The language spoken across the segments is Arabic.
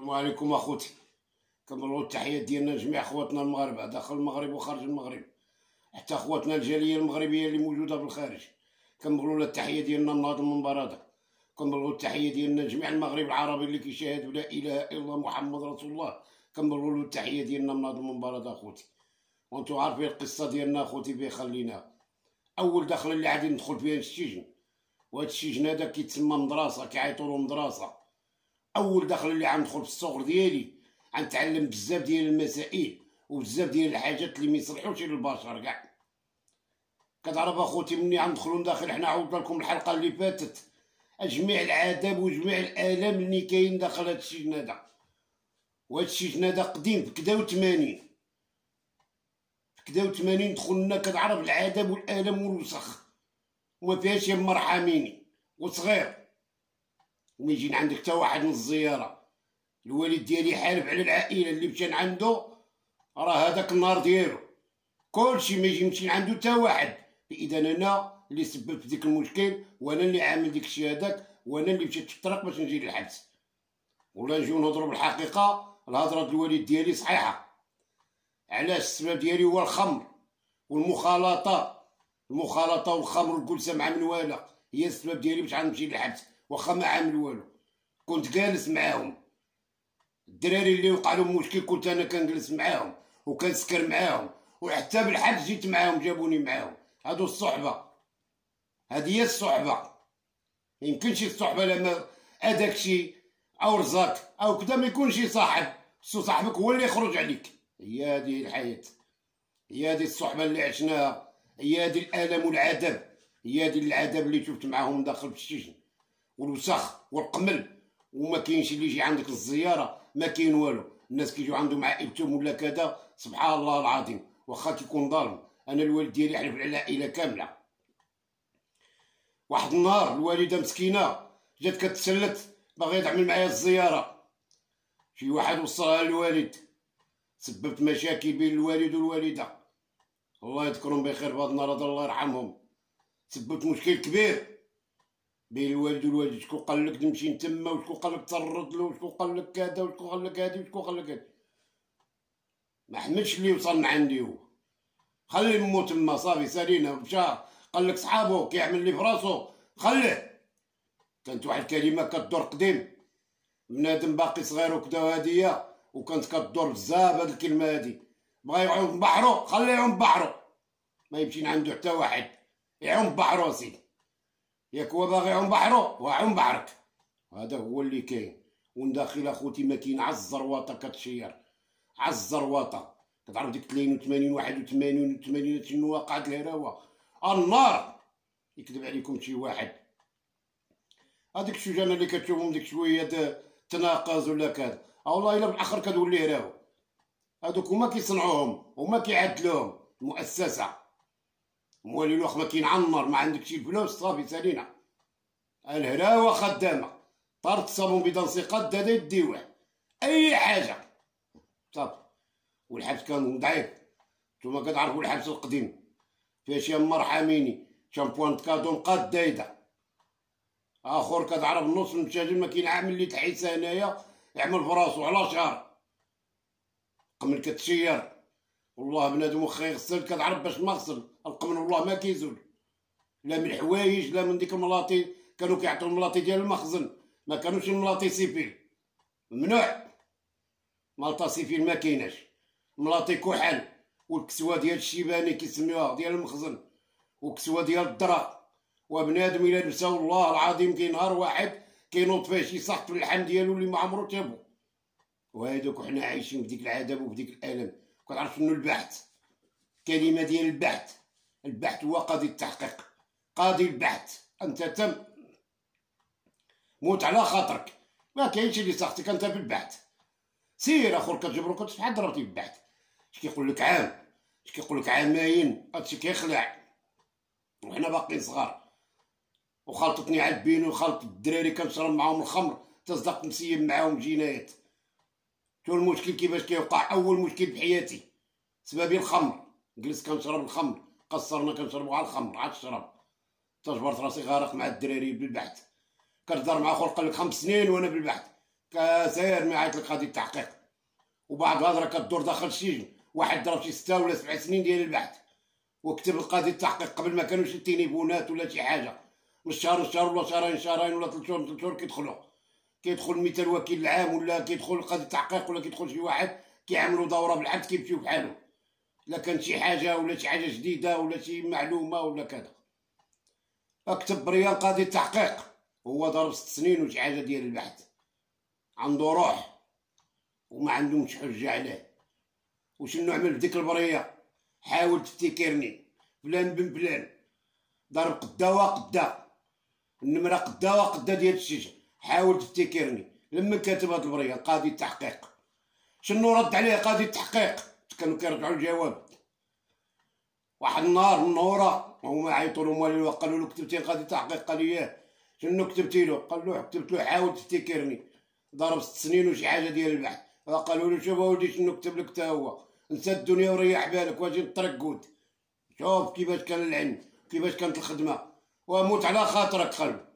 السلام عليكم أخوتي. كنبلغوا التحيات ديالنا لجميع خواتنا المغاربة داخل المغرب وخارج المغرب. حتى خواتنا الجالية المغربية اللي موجودة في الخارج كنبغلوا لها التحية ديالنا من هذا المنبر هذا. كنبغلوا التحية ديالنا لجميع المغرب العربي اللي كيشاهدوا لا إله إلا الله محمد رسول الله. كنبغلوا له التحية ديالنا من هذا المنبر هذا أخوتي. وأنتم عارفين القصة ديالنا أخوتي بيه خلينا. أول دخله اللي غادي ندخل فيها السجن. وهذا السجن هذا كيتسمى مدرسة كيعيطوا له مدرسة. أول دخل اللي غندخل في الصغر ديالي غنتعلم بزاف ديال المسائل وبزاف ديال الحاجات اللي ما يصلحوش للبشر كاع. كتعرف أخوتي مني غندخلو داخل حنا عاودنا لكم الحلقة اللي فاتت. جميع العذاب وجميع الآلام اللي كاين داخل هاد السجن هذا وهاد السجن هذا قديم في كدا وثمانين. في كدا وثمانين دخلنا كتعرف العذاب والالم والوسخ. وما فيهاش يا مرحميني. وصغير. وما يجينا عندك حتى واحد من الزيارة. الوالد ديالي حالف على العائلة اللي مشى عنده راه هذاك النهار ديالو. كلشي ما يجي يمشي عنده حتى واحد. إذا أنا اللي سببت ديك المشكل وأنا اللي عامل ديك الشيء هذاك وأنا اللي مشيت في الطريق باش نجي للحبس. ولا نجيو نهضروا بالحقيقة الهضرة الوالد ديالي صحيحة. علاش السبب ديالي هو الخمر والمخالطة. المخالطة والخمر والجلسه مع منواله هي السبب ديالي باش غنمشي للحبس. واخا ما عامل والو. كنت جالس معاهم. الدراري اللي وقع لهم مشكل كنت أنا كنجلس معاهم وكنسكر معاهم وحتى بالحبس جيت معاهم جابوني معاهم. هادو الصحبة. هادي هي الصحبة. يمكنش الصحبة لما هذاك شي أو رزاق أو كذا ما يكونش صاحب. سو صاحبك هو اللي يخرج عليك. هي هذه الحياة. هي هذه الصحبة اللي عشناها. هي هذه الألم والعذاب. هي هذه العذاب اللي شفت معاهم داخل في السجن والوسخ والقمل وما كاينش اللي يجي عندك الزياره ما كاين والو. الناس كيجيو عندهم عائلتهم ولا كذا سبحان الله العظيم. واخا كيكون ظالم. أنا الوالد ديالي يحلف على العائلة كاملة. واحد النهار الوالدة مسكينة جات كتسلت باغي تعمل معايا الزيارة. شي واحد وصلها للوالد. سببت مشاكل بين الوالد والوالدة. الله يذكرهم بخير بهذا النهار الله يرحمهم. سببت مشكل كبير. بين الوالد والوالد شكون قال لك تمشي تما وشكون قال لك ترد له وشكون قال لك كذا وشكون قال لك هادي وشكون قال لك هادي ما حملش اللي وصلنا عندي هو. خلي مو تما صافي سالينا. مشى قال لك صحابو كيعمل لي فراسو خليه. كانت واحد الكلمة كدور قديم. بنادم باقي صغير وكدا هاديه وكانت كدور بزاف هاد الكلمة هادي بغا يعوم بحرو خليه يعوم بحرو. ما يمشي عنده حتى واحد. يعوم بحرو سيدي. ياك هو باغي يعوم بحرو وعوم بحرك. هذا هو اللي كاين. ونداخل أخوتي ما كاين عز الزرواطه كتشير. عز الزرواطه كتعرف ديك 82 81 80 شنو وقعت الهراوه النار! يكذب عليكم شي واحد. هذيك الشجانه اللي كتشوفهم ديك شوية تناقض ولا كذا. والله إلا بالآخر كتولي هراوه هذوك هما كيصنعوهم هما كيعدلوهم. المؤسسة. مولي الوقت ما كينعنر ما عندك شي فلوس صافي سالينا. الهراوه خدامة. طارت الصابون بدون ثقه هذا يديوه أي حاجة. صافي. والحبس كان ضعيف. نتوما كتعرفوا الحبس القديم. فيه شي مرحميني شامبوان كادو قاد دايدة. آخر كتعرف نص المساجين ما كاين عامل اللي تحيسه هنايا يعمل فراسو على شهر. قمل كتشير. والله بنادم وخا يغسل كتعرف باش ما غسل. القمن والله ما كيزول. لا من الحوايج لا من ديك الملاطي. كانوا كيعطيو الملاطي ديال المخزن. ما كانوش الملاطي civil. ممنوع. مانطا civil ما كايناش. ملاطي كحل والكسوة ديال الشيباني كيسميوها ديال المخزن. وكسوه ديال الدرا. وبنادم الا لبسا والله العظيم كاين نهار واحد كينوض فيه شي سخط في اللحم ديالو اللي ما عمرو تابو. وهذوك وحنا عايشين في ديك العذاب وفي ديك الألم. كتعرف شنو البحث. كلمة ديال البحث. البحث هو قاضي التحقيق. قاضي البحث. أنت تم موت على خاطرك. ما كاينش اللي ساختك أنت في البحث. سير اخر كتجبرو كتفحال ضربتي بالبحث. اش كيقول لك عام؟ اش كيقول لك عامين؟ هادشي كيخلع. وحنا باقيين صغار. وخلطتني على البين وخلط الدراري كنشرب معاهم الخمر. تصدق مسيب معاهم جنايات. شو المشكل كيفاش كيوقع. أول مشكل بحياتي سببي الخمر. جلست كنشرب الخمر قصرنا كنشربو على الخمر عاد الشراب تجبرت راسي غارق مع الدراري بالبحث. كتهضر مع قال لك خمس سنين وأنا بالبحث. كساير ما عيط لك قضيه التحقيق. وبعض الهضرة كدور داخل السجن. واحد ضرب شي ستة ولا سبع سنين ديال البحث. وكتب القاضي التحقيق قبل ما كانوش التليفونات ولا شي حاجة. من شهر لشهر ولا شهرين شهرين ولا ثلاث شهور ثلاث شهور كيدخلوا. كيدخل مثل الوكيل العام ولا كيدخل القاضي التحقيق ولا كيدخل شي واحد كيعملوا دورة بالعبد كيمشيو بحالهم. لا كان شي حاجة ولا شي حاجة جديدة ولا شي معلومة ولا كذا. أكتب بريان قاضي التحقيق هو ضرب ست سنين وشي حاجة ديال البحث. عنده روح وما عندهمش حجة عليه. وشنو عمل بديك البرية؟ حاول تفتكرني. فلان بن فلان. ضرب قدا وقدا النمرة قدا وقدا ديال السجن حاول تفتكرني. لما كاتب هاد البرية قاضي التحقيق. شنو رد عليه قاضي التحقيق؟ كانوا كيرجعوا الجواب. واحد النهار من نهورا هما عيطوا له موالي قالوا له كتبتي قاضي التحقيق؟ قال لي شنو كتبتي له؟ قال له كتبت له حاول تفتكرني. ضرب ست سنين وشي حاجة ديال البحث. قالوا له شوف ولدي شنو كتب لك تا هو؟ نسى الدنيا وريح بالك واجي نترقد شوف كيفاش كان العلم كيفاش كانت الخدمة. وأموت على خاطرك قلب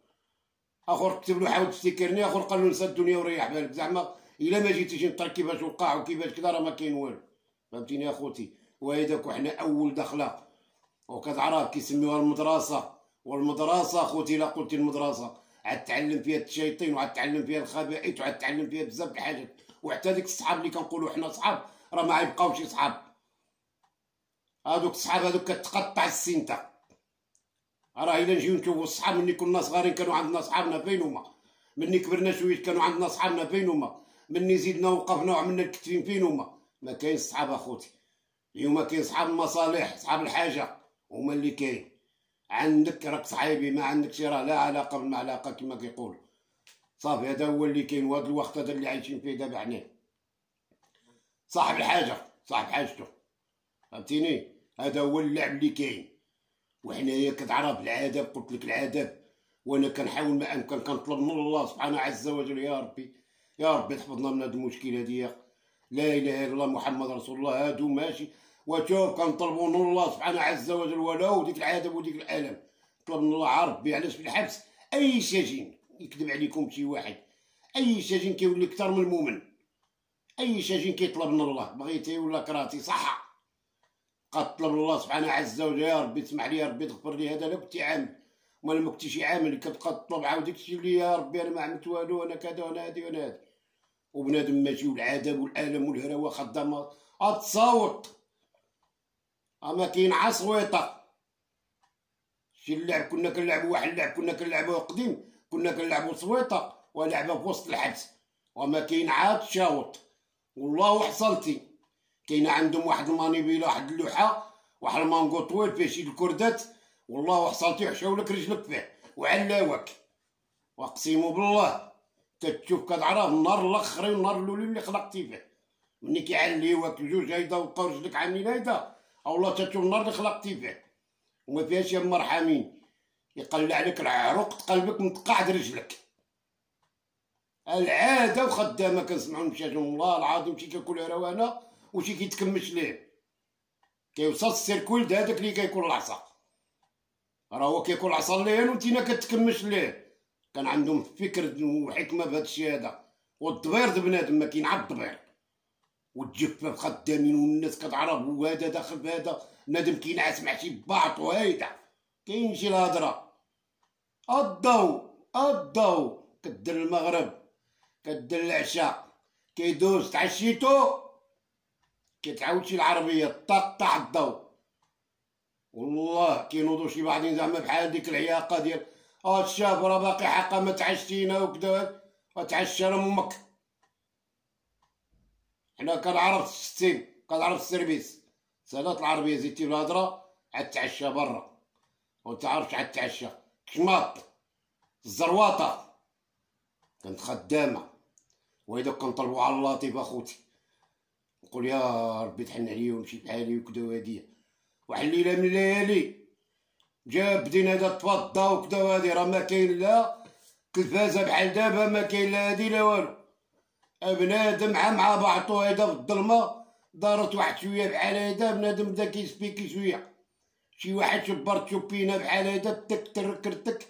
آخر كتب له حاول تفتكرني آخر قال له نسى الدنيا وريح بالك. زعما إلا ما جيتيش نطرق كيفاش وقع وكيفاش كذا راه ما كاين والو. فهمتيني أخوتي؟ وهذاك وحنا أول دخلة. وكتعرف كيسميوها المدرسة. والمدرسة أخوتي لا قلت المدرسة. عاد تعلم فيها الشياطين وعاد تعلم فيها الخبائث وعاد تعلم فيها بزاف الحاجات. وحتى ديك الصحاب اللي كنقولوا حنا صحاب راه ما غيبقاوش صحاب. هادوك الصحاب هادوك كتقطع السنته راه الا نجيو نشوفو الصحاب ملي كنا صغارين كانوا عندنا صحابنا فين هما ملي كبرنا شوية كانوا عندنا صحابنا فين هما ملي زيدنا وقفنا وعملنا الكتفين فين هما ما كاين صحاب أخوتي. اليوم كاين صحاب المصالح صحاب الحاجة. هما اللي كاين. عندك راك صحيبي ما عندكش راه لا علاقة بالمعلاقه كما كيقول صافي هذا هو اللي كاين. وهذا الوقت هذا اللي عايشين فيه دابا حنا صاحب الحاجة صاحب حاجته. فهمتيني؟ هذا هو اللعب اللي كاين. وحنايا كتعرف العذاب قلت لك العذاب وأنا كنحاول ما أمكن كنطلب من الله سبحانه عز وجل يا ربي يا ربي تحفظنا من هذه المشكلة ديال لا إله إلا الله محمد رسول الله هادو ماشي. وشوف كنطلبوا من الله سبحانه عز وجل ولو ديك العذاب وديك الألم. طلب من الله ربي علاش في الحبس؟ أي شاجين يكذب عليكم شي واحد. أي شاجين كيولي أكثر من المؤمن. أي شاجين كيطلب من الله. بغيتي ولا كرهتي صح من الله سبحانه عز وجل يا ربي تسمح لي يا ربي تغفر لي هذا لا كنتي عامل ولا ما كنتيش عامل كتبقى تطلب عاود تكتب لي يا ربي أنا ما عملت والو أنا كذا وأنا هادي وأنا هادي. وبنادم ماشي والعذاب والألم والهروه خدامه أتصوت. أما كاين عصويطة. شي اللعب كنا كنلعبوا واحد اللعب كنا كنلعبوه قديم كنا كنلعبوا صويطة ولعبه في وسط الحبس. وما كاين عاد شاوط. والله حصلتي كاين عندهم واحد المانيبيلا واحد اللوحة واحد المانكو طويل فيه شي الكردات. والله حصلتي حشاو لك رجلك فيه. وعلاوك. واقسم بالله تتشوف كتعرف النهار الاخرين النهار الاولي اللي خلقتي فيه. ملي كيعليوك جوج هيدا وبقاو رجلك عاملين هيدا أو الله تشوف النار اللي خلقتي فيه. وما فيهاش يا مرحمين. يقلع عليك العروق قلبك متقعد رجلك. العادة وخدامة كنسمعو مشاجم الله العظيم شي كياكل روانه وشي كيتكمش ليه؟ كيوصل السيركويل هذاك اللي كيكون العصا. راه هو كيكون العصا اللي وانتينا كتكمش ليه. كان عندهم فكر وحكمه بهذا الشيء هذا. والضبير بنادم ما كاين عاد الضبير والجفاف خدامين والناس كتعرف وهذا داخل بهذا نادم كينعس مع شي باط وهيدا. كاين شي الهضرة. الضو الضو كدير المغرب كدير العشاء. كيدوز تعشيتو. كيتعاود شي العربية طاح الضو. والله كينوضو شي بعضين زعما بحال ديك العياقة ديال آه الشاب راه باقي حقا ما تعشينا وكذا وتعشى أمك حنا كنعرف ال système كنعرف ال service. سالات العربية زيدتي الهضرة عاد تعشى برا. وتعرفش عاد تعشى كشماط الزرواطة. كنت خدامة. وإذا كنطلبوا على اللطيف أخوتي. نقول يا ربي تحن عليا ونمشي بحالي وكذا وهادي. واحد الليلة من الليالي جا بدينا هذا تفضى وكذا وهادي. راه ما كاين لا تلفازه بحال دابا ما كاين لا هادي لا والو. بنادم مع بعضو هيدا في الظلمة دارت واحد شوية بحال هيدا بنادم بدا كيسبيكي شوية. شي واحد شبر تشوبينا بحال هيدا تك تركرتك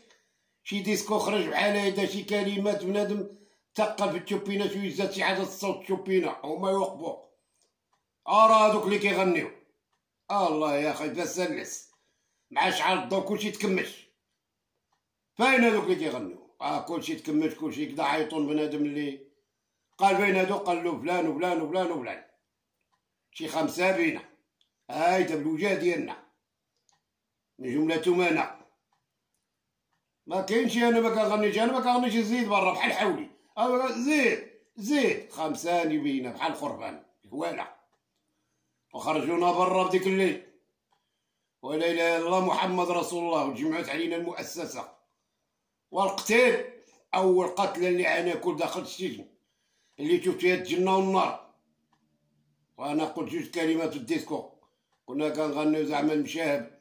شي ديسكو خرج بحال هيدا شي كلمات. بنادم تقل في التشوبينات ويزاد شي حاجة الصوت التشوبينه هما يوقفوا. ارا هادوك اللي كيغنيو الله يا أخي تسلس. مع شعال الضو كلشي تكمش. فاين هادوك اللي كيغنيو؟ آه كلشي تكمش كلشي كدا عيطون بنادم اللي قال بين هادو قال له فلان وفلان وفلان وفلان. شي خمسة بينا. هاي بالوجه ديالنا. من جملتهم أنا ما كاينش أنا ما كنغنيش أنا ما كنغنيش زيد برا بحال حولي. زيد زيد. خمساني بينا بحال خربان. ولا وخرجونا برا بديك الليل. ولا اله الا الله محمد رسول الله وجمعت علينا المؤسسة. والقتال أول قتله اللي أنا كل داخل السجن اللي شفت فيها الجنه والنار. وأنا قلت جوج كلمات في الديسكو. كنا كنغنيو زعما المشاهب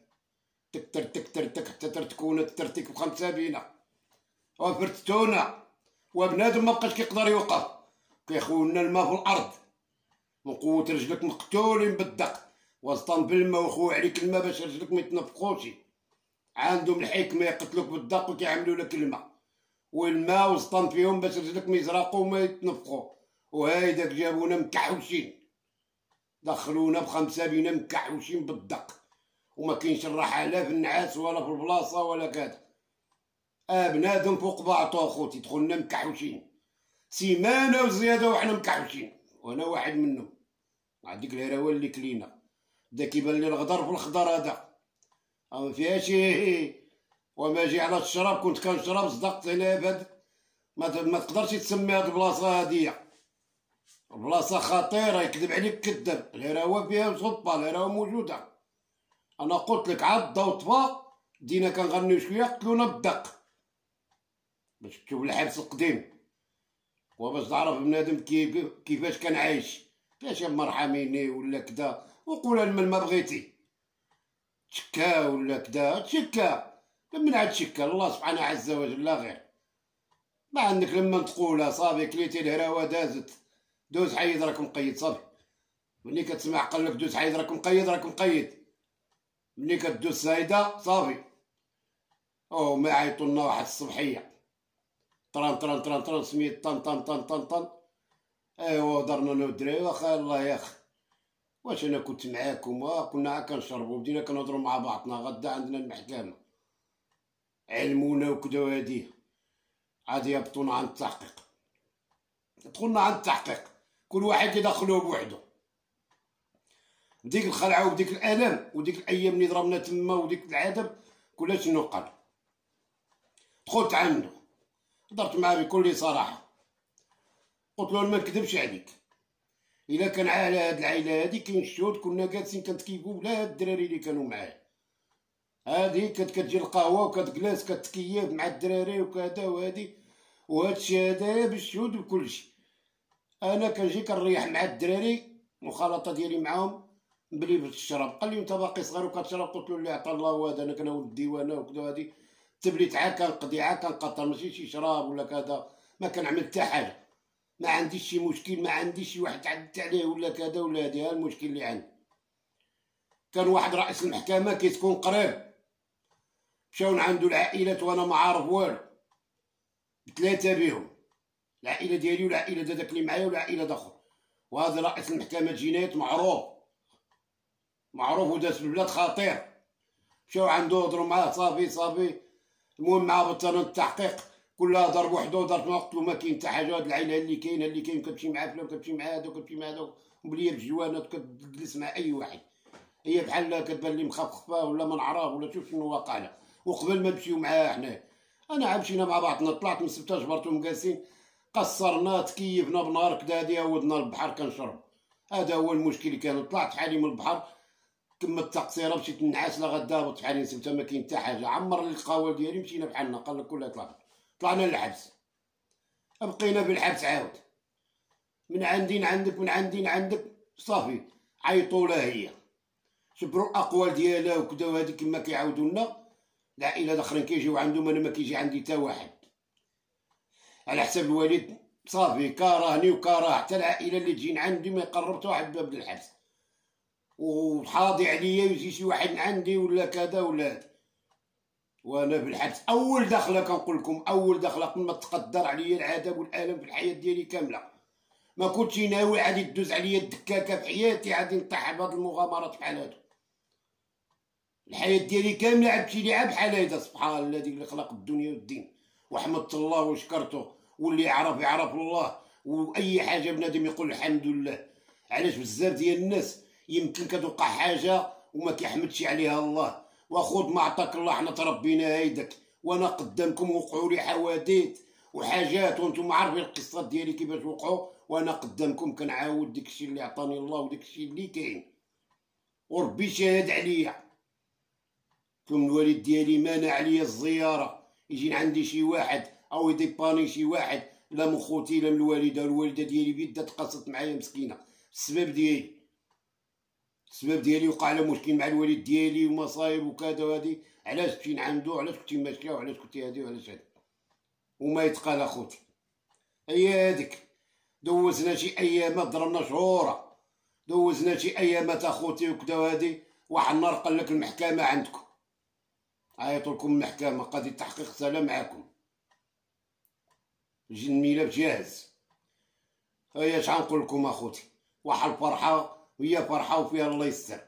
تكتر تكتر تك حتى ترتكونا ترتك بخمسة بينا. وفرتونا وبنادم ما بقاش كيقدر يوقف. كيخونا الماء في الأرض. من قوة رجلك مقتولين بالدق وسطن بالماء وخو عليك الماء باش رجلك ما يتنفقوش عندهم الحكمة يقتلوك بالدق وكيعملوا لك الماء. والماء وسطن فيهم باش رجلك ما يزرقوا وما يتنفقوا وهايداك جابونا مكحوشين. دخلونا بخمسة بينا مكحوشين بالدق وما كاينش الراحة لا في النعاس ولا في البلاصة ولا كذا. آه بنادم فوق بعضو أخوتي دخلنا مكحوشين. سيمانة وزيادة وحنا مكحوشين. وأنا واحد منهم. مع ديك الهراوة اللي كلينا. بدا كيبان لي الغدر في الخضر هذا. ما فيهاش وما جي على الشراب كنت كنشرب صدقت أنا بهاد ما, تقدرش تسمي هاد البلاصة هادية. البلاصة خطيرة يكذب عليك كذاب. الهراوة فيها صبه الهراوة موجودة. أنا قلت لك الضوء طفا دينا كنغنيو شوية قتلونا بالدق باش تشوف الحبس القديم. وباش تعرف بنادم كيف كيفاش كان عايش. كاش مرحميني ولا كدا. وقول المن ما بغيتي. تشكا ولا كدا؟ تشكا من عاد تشكا الله سبحانه عز وجل لا غير. ما عندك لما تقولها صافي كليتي الهراوه دازت دوز حيد راك مقيد صافي. ملي كتسمع قال لك دوز حيد راك مقيد راك مقيد. ملي كدوز زايده صافي. أو ما عيطوا لنا واحد الصبحية. طران طران طران طران سميت طن طن طن طن طن. ايوا درنا أنا والدراري واخا الله يا أخي واش أنا كنت معاكم؟ كنا كنشربوا بدينا كنهضروا مع بعضنا. غدا عندنا المحكمة. علمونا وكدا وهادي. عاد يبطونا عن التحقيق. دخلنا عن التحقيق. كل واحد يدخلوه بوحدو. ديك الخلعة وديك الالم وديك الأيام اللي ضربنا تما وديك العذاب كلها شنو قال دخلت عنده هضرت معاه بكل صراحة. قلت له ما نكذبش عليك. إلا كان على هاد العائلة هادي كاين الشهود كنا جالسين كنتكيفو بلا هاد الدراري اللي كانوا معاه. هادي كانت كتجي القهوة وكتجلس كتكيف مع الدراري وكذا وهادي وهاد الشهاده بالشهود بكلشي أنا كنجي كنريح مع الدراري المخالطه ديالي معاهم بلي بالشراب قال لي أنت باقي صغير وكتشرب؟ قلت له اللي عطى الله هذا أنا كنولد الديوانه وكذا هادي تبليت عا كنقضي عا كنقطر ماشي شي شراب ولا كذا. ما كنعمل حتى حاجة. ما عنديش شي مشكل ما عنديش شي واحد تعدت عليه ولا كذا ولا هادي المشكل اللي عندي. كان واحد رئيس المحكمه كيتكون قريب. مشاو عندو العائلات وأنا ما عارف والو. بثلاثه بيهم. العائلة ديالي والعائلة داك اللي معايا والعائلة داخر وهذا رئيس المحكمة جينات معروف. معروف وداس البلاد خطير. مشاو عنده هضروا معاه صافي صافي. المهم مع بطلنا التحقيق. كلها ضرب وحده ضرب ما قتلو ما كاين حتى حاجة هاد العيلة اللي كاينة اللي كاين كتمشي مع فلان كتمشي مع هذا كتمشي مع هذا وبلي بجوانات كتجلس مع أي واحد. هي بحال كتبان لي مخفخفة ولا ما نعرف ولا شوف شنو واقع لها. وقبل ما نمشيو معاها حنا أنا مشينا مع بعضنا طلعت من سبته جبرتهم جالسين قصرنا تكيفنا بنهار كدا هادي عودنا البحر كنشرب. هذا هو المشكل اللي كان. طلعت حالي من البحر كما التقصيره مشيت نعاس لغدا هبط بحالي نسبتها ما كاين حتى حاجة. عمر القهوة ديالي مشينا بحالنا قال لك كلها طلعت. طلعنا للحبس بقينا بالحبس عاود. من عندي عندك من عندي عندك صافي عيطوا لها هي. شبروا الأقوال ديالها وكذا وهذيك كما كيعاودوا لنا العائله الاخرين كيجيو عندهم أنا ما كيجي عندي حتى واحد. على حساب الوالد صافي كرهني وكره حتى العائلة اللي تجي عندي ما يقرب واحد باب الحبس. وحاضي عليا يجي شي واحد عندي ولا كذا ولا وأنا في الحبس. أول دخلة كنقول لكم أول دخلة قبل ما تقدر عليا العذاب والالم في الحياة ديالي كاملة. ما كنتش ناوي عادي تدوز عليا الدكاكة في حياتي عادي نطيح بهاد المغامرات بحال هادو. الحياة ديالي كاملة عبت لعب بحال هيدا سبحان الذي اللي خلق الدنيا والدين. وحمدت الله وشكرته واللي يعرف يعرف الله. وأي حاجة بنادم يقول الحمد لله. علاش بزاف ديال الناس يمكن كتوقع حاجة وما كيحمدش عليها الله. وخذ ما عطاك الله حنا تربينا هيداك وأنا قدامكم وقعوا لي حوادث وحاجات وأنتم عارفين القصات ديالي كيفاش وقعوا وأنا قدامكم كنعاود داكشي اللي عطاني الله وداكشي اللي كاين. وربي شاهد عليا. كون الوالد ديالي مانع عليا الزيارة يجي عندي شي واحد أو يديباني شي واحد لا من خوتي لا من الوالدة الوالدة ديالي بيدها تقاصت معايا مسكينة. السبب ديالي. السبب ديالي وقع على مشكل مع الوالد ديالي ومصايب وكذا وهادي علاش كنتي عندو علاش كنتي ماشيه وعلاش كنتي هادي وعلاش هادي وما يتقال اخوتي هي هاديك دوزنا شي ايامات ضربنا شهورا دوزنا شي ايامات أخوتي وكذا وهادي واحد النهار قال لك المحكمة عندكم. عيطوا لكم المحكمة. قضيه تحقيق سلام معاكم جي الميلاد جاهز. هيا اش غنقول لكم أخوتي؟ واحد الفرحة وهي فرحة وفيها الله يستر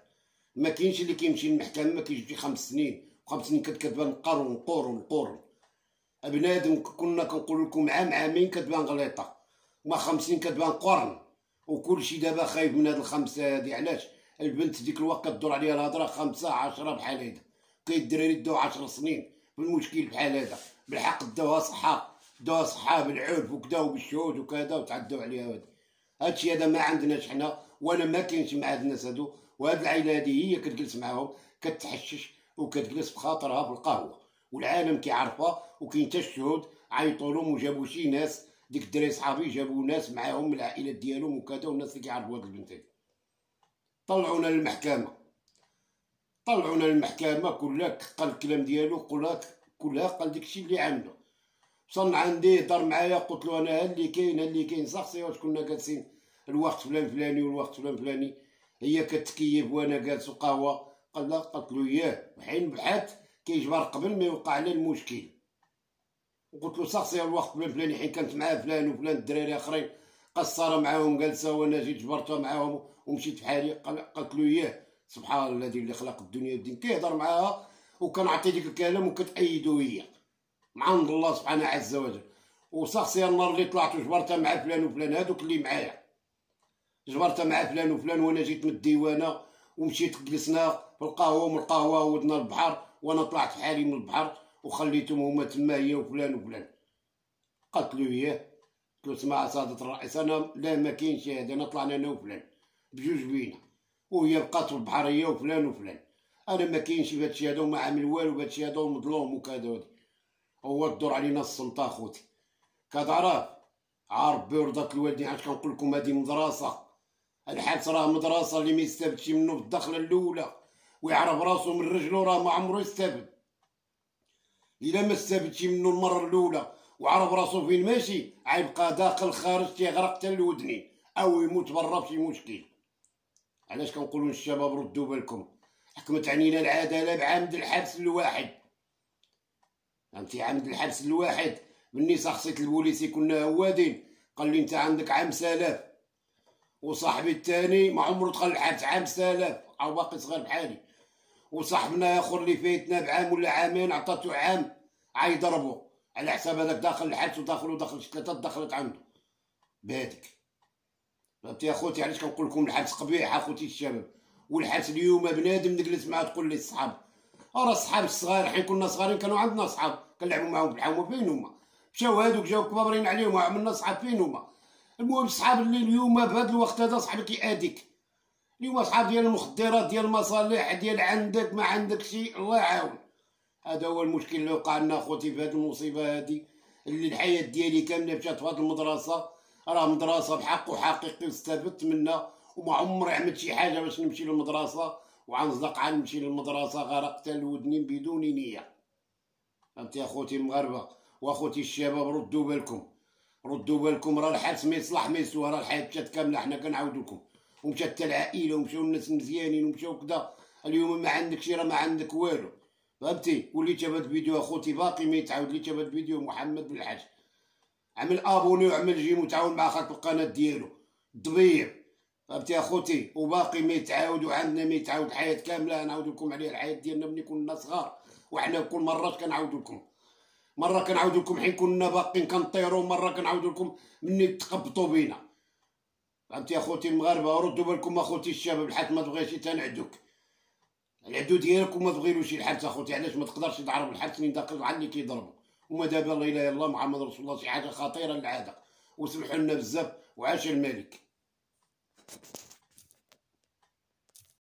ما كاينش اللي كيمشي للمحكمة ما كيجي خمس سنين. خمس سنين كتبان قرن قرن قرن بنادم كنا كنقول لكم عام عامين كتبان غليطة. ما خمسين كتبان قرن. وكل شي دابا خايف من هاد الخمسة هادي. علاش؟ البنت ديك الوقت كدور عليها الهضرة خمسة عشرة بحال هيدا. كاين الدراري داو عشر سنين في المشكل بحال هذا بالحق داوها صحة داوها صحة بالعرف وكدا وبالشهود وكذا وتعداو عليها هادي هادشي هذا ما عندناش حنا وأنا ما كاينش مع هاد الناس هادو وهاد العائلة هادي هي كتجلس معاهم كتحشش وكتجلس بخاطرها في القهوة. والعالم كيعرفها وكاين حتى الشهود عيطوا لهم وجابوا شي ناس ديك الدراري صحابي جابوا ناس معاهم من العائلات ديالهم وكذا والناس اللي كيعرفوا هاد البنت هادي. طلعونا للمحكمة. طلعونا للمحكمة كلها قال الكلام ديالو كلها كلها قال داكشي اللي عنده. وصلنا عندي هضر معايا قلت له أنا اللي كاين اللي كاين. صح واش كنا جالسين الوقت فلان فلاني والوقت فلان فلاني. هي كتكيف وأنا جالس وقهوه قال لا قلت له ياه وحين بحث كيجبر قبل ما يوقع لنا المشكل. وقلت له صاحبي الوقت فلان فلاني حين كانت معاه فلان وفلان الدراري آخرين قصر معاهم جالسه وأنا جيت جبرتها معاهم ومشيت بحالي قالت له ياه سبحان الذي اللي خلق الدنيا والدين. كيهضر معاها وكنعطي ديك الكلام وكتأيدو هي. مع عند الله سبحانه عز وجل. وشخصيا النهار اللي طلعت وجبرتها مع فلان وفلان هادوك اللي معايا. جبرتها مع فلان وفلان وأنا جيت من الديوانة ومشيت جلسنا في القهوة ومن القهوة ودنا البحر وأنا طلعت حالي من البحر وخليتهم هما تما هي وفلان وفلان. قالت له اياه قلت له سمع سعادة الرئيس أنا لا ما كاينش هذا أنا طلعنا أنا وفلان بجوج بينا. وهي بقات في البحر هي وفلان وفلان. أنا ما كاينش في هادشي هذا وما عامل والو بهادشي هذا ومظلوم وكذا. هو تدور علينا السلطه أخوتي. كتعرف عارف بيرضات الوالدين علاش كنقول لكم هذه مدرسة. الحبس راه مدرسة اللي ما يستافدش منه في الدخلة الأولى. ويعرف راسو من رجلو راه ما عمرو يستافد إلا ما استافدش منه المرة الأولى. وعرف راسو فين ماشي عيبقى داخل خارج تيغرق حتى الودنين أو يموت برا بشي مشكل. علاش كنقولوا للشباب ردوا بالكم. حكمت علينا العدالة بعمد الحبس الواحد. فهمتي عمد الحبس الواحد مني شخصية البوليسي كنا هوادين قال لي أنت عندك عام سلاف وصاحبي الثاني ما عمره دخل الحبس عام سلاف أو باقي صغير بحالي. وصاحبنا آخر اللي فايتنا بعام ولا عامين عطاتو عام. عيضربو على حساب هذاك داخل الحبس وداخل وداخل ثلاثة دخلت عنده. بهذيك فهمتي أخوتي علاش كنقول لكم الحبس قبيح أخوتي الشباب؟ والحبس اليوم بنادم نجلس معاه تقول لي الصحاب. راه الصحاب الصغار حين كنا صغارين كانوا عندنا صحاب. كنلعبوا معاهم في الحومه فين هما؟ مشاو هادوك جاو كبابرين عليهم وعملنا صحاب فين هما؟ المهم صحاب اللي اليوم في هذا الوقت هذا صاحبك يأذيك اليوم صحاب ديال المخدرات ديال المصالح ديال عندك ما عندك شيء الله يعاون. هذا هو المشكل اللي وقع لنا خوتي في هذه المصيبة هذه اللي الحياة ديالي كاملة مشات في هذه المدرسة. راه مدرسة بحق وحقيقي واستفدت منها وما عمري عملت شي حاجة باش نمشي للمدرسة وعنصدق عن نمشي للمدرسة غرقت الودنين بدون نية. فهمتي أخوتي المغاربة وأخوتي الشباب ردوا بالكم ردوا بالكم راه الحبس ما يصلح ما يسوى راه الحياة مشات كاملة حنا كنعاودو لكم ومشات العائلة ومشاو الناس مزيانين ومشاو كذا اليوم ما عندك شي راه ما عندك والو. فهمتي؟ وليت هذا الفيديو أخوتي باقي ما يتعاود. لي هذا الفيديو محمد بن الحاج. عمل آبوني وعمل جيم وتعاون مع خاطر القناه ديالو. ضبيع فهمتي أخوتي؟ وباقي ما يتعاود وعندنا ما يتعاود الحياة كاملة. نعاود لكم عليه الحياة ديالنا ملي كنا صغار. وحنا كل مرة كنعاود لكم مرة كنعاود لكم حين كنا باقيين كنطيروا مرة كنعاود لكم مني تقبطوا بينا. فهمتي اخوتي المغاربة؟ ردوا بالكم أخوتي الشباب الحات ما تبغيش تنعدوك العدو ديالك وما تبغيلوش الحبس أخوتي علاش ما تقدرش تضرب الحبس من داخل اللي كيضربوا وما دابا لا إله إلا الله محمد رسول الله شي حاجة خطيرة للعادة. وسمحوا لنا بزاف وعاش الملك.